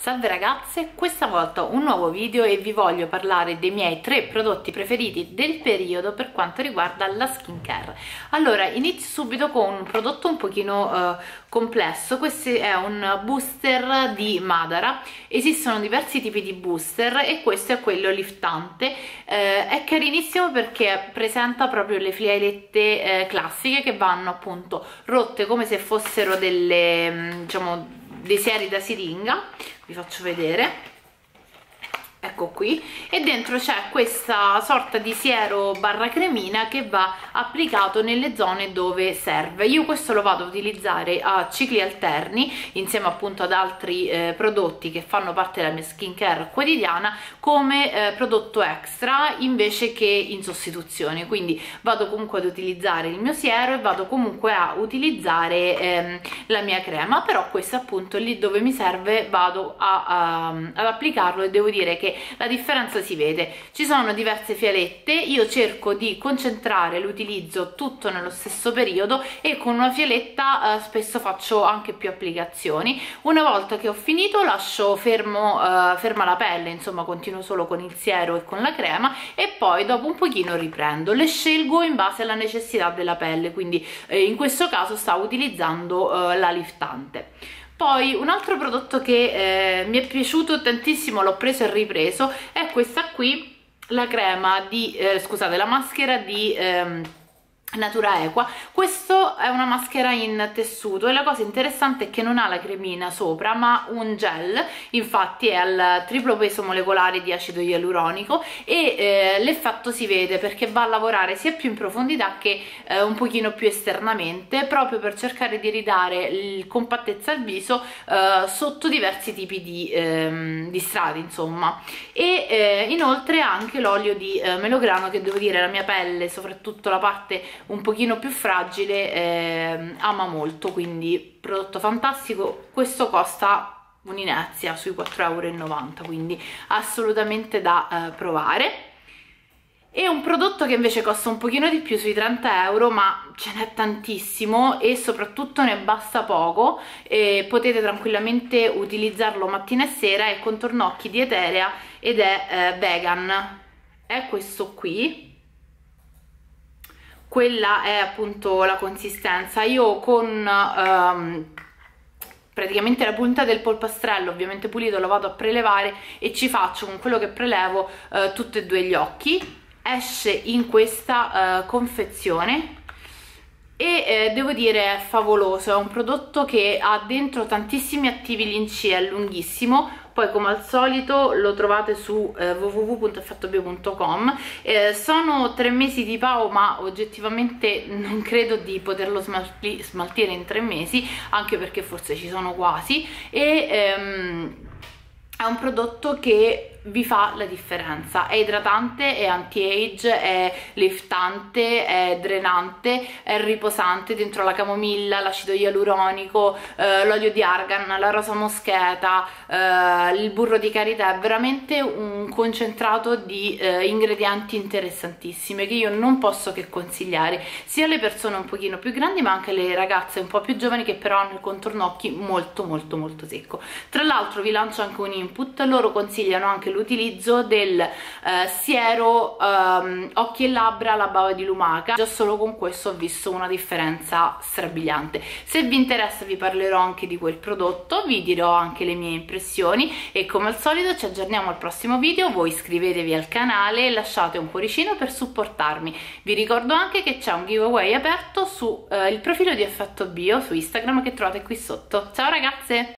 Salve ragazze, questa volta un nuovo video e vi voglio parlare dei miei tre prodotti preferiti del periodo per quanto riguarda la skincare. Allora, inizio subito con un prodotto un pochino uh, complesso, questo è un booster di Madara, esistono diversi tipi di booster e questo è quello liftante, eh, è carinissimo perché presenta proprio le fialette eh, classiche che vanno appunto rotte come se fossero delle, mm, diciamo, dei seri da siringa vi faccio vedere ecco qui. E dentro c'è questa sorta di siero barra cremina che va applicato nelle zone dove serve. Io questo lo vado a utilizzare a cicli alterni insieme appunto ad altri eh, prodotti che fanno parte della mia skincare quotidiana come eh, prodotto extra invece che in sostituzione. Quindi vado comunque ad utilizzare il mio siero e vado comunque a utilizzare ehm, la mia crema però questo appunto lì dove mi serve vado a, a, ad applicarlo e devo dire che che la differenza si vede. Ci sono diverse fialette io cerco di concentrare l'utilizzo tutto nello stesso periodo e con una fialetta eh, spesso faccio anche più applicazioni. Una volta che ho finito lascio fermo, eh, ferma la pelle insomma continuo solo con il siero e con la crema e poi dopo un pochino riprendo. Le scelgo in base alla necessità della pelle quindi eh, in questo caso stavo utilizzando eh, la liftante poi un altro prodotto che eh, mi è piaciuto tantissimo, l'ho preso e ripreso, è questa qui, la crema di, eh, scusate, la maschera di... Ehm, Natura Equa questo è una maschera in tessuto e la cosa interessante è che non ha la cremina sopra ma un gel. Infatti è al triplo peso molecolare di acido ialuronico e eh, l'effetto si vede perché va a lavorare sia più in profondità che eh, un pochino più esternamente proprio per cercare di ridare compattezza al viso eh, sotto diversi tipi di, ehm, di strati insomma. E eh, inoltre anche l'olio di eh, melograno che devo dire la mia pelle soprattutto la parte un pochino più fragile eh, ama molto quindi prodotto fantastico. Questo costa un'inezia sui 4,90 euro quindi assolutamente da eh, provare. E un prodotto che invece costa un pochino di più sui 30 euro ma ce n'è tantissimo e soprattutto ne basta poco potete tranquillamente utilizzarlo mattina e sera è contorno occhi di Eterea ed è eh, vegan. È questo qui quella è appunto la consistenza. Io con um, praticamente la punta del polpastrello ovviamente pulito lo vado a prelevare e ci faccio con quello che prelevo uh, tutti e due gli occhi. Esce in questa uh, confezione e eh, devo dire è favoloso, è un prodotto che ha dentro tantissimi attivi linci, è lunghissimo, poi come al solito lo trovate su eh, www.effettobio.com eh, sono tre mesi di PAO ma oggettivamente non credo di poterlo smalti smaltire in tre mesi anche perché forse ci sono quasi. E ehm, è un prodotto che vi fa la differenza. È idratante, è anti-age, è liftante, è drenante, è riposante dentro la camomilla, l'acido ialuronico, eh, l'olio di argan, la rosa moscheta, eh, il burro di karité, è veramente un concentrato di eh, ingredienti interessantissimi che io non posso che consigliare sia alle persone un pochino più grandi ma anche alle ragazze un po' più giovani che però hanno il contorno occhi molto molto molto secco. Tra l'altro vi lancio anche un input, loro consigliano anche l'utilizzo del eh, siero um, occhi e labbra alla bava di lumaca. Già solo con questo ho visto una differenza strabiliante. Se vi interessa vi parlerò anche di quel prodotto vi dirò anche le mie impressioni e come al solito ci aggiorniamo al prossimo video. Voi iscrivetevi al canale e lasciate un cuoricino per supportarmi. Vi ricordo anche che c'è un giveaway aperto sul eh, profilo di Effetto Bio su Instagram che trovate qui sotto. Ciao ragazze